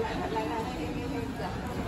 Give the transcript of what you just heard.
来来来，嘿嘿嘿，这样这样。